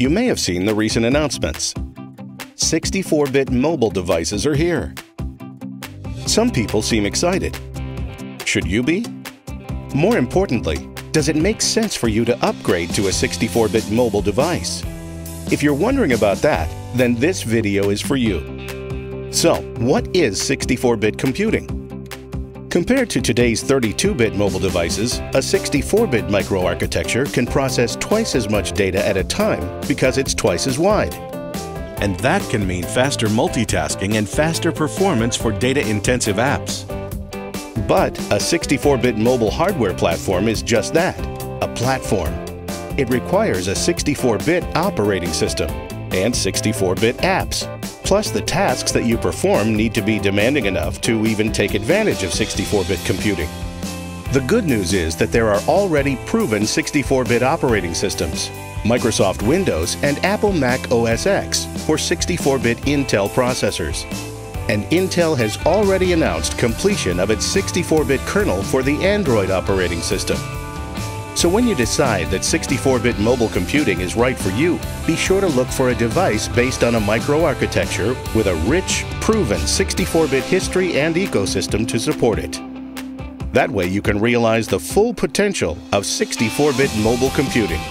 You may have seen the recent announcements. 64-bit mobile devices are here. Some people seem excited. Should you be? More importantly, does it make sense for you to upgrade to a 64-bit mobile device? If you're wondering about that, then this video is for you. So, what is 64-bit computing? Compared to today's 32-bit mobile devices, a 64-bit microarchitecture can process twice as much data at a time because it's twice as wide. And that can mean faster multitasking and faster performance for data-intensive apps. But a 64-bit mobile hardware platform is just that, a platform. It requires a 64-bit operating system and 64-bit apps, Plus, the tasks that you perform need to be demanding enough to even take advantage of 64-bit computing. The good news is that there are already proven 64-bit operating systems, Microsoft Windows and Apple Mac OS X for 64-bit Intel processors. And Intel has already announced completion of its 64-bit kernel for the Android operating system. So when you decide that 64-bit mobile computing is right for you, be sure to look for a device based on a microarchitecture with a rich, proven 64-bit history and ecosystem to support it. That way you can realize the full potential of 64-bit mobile computing.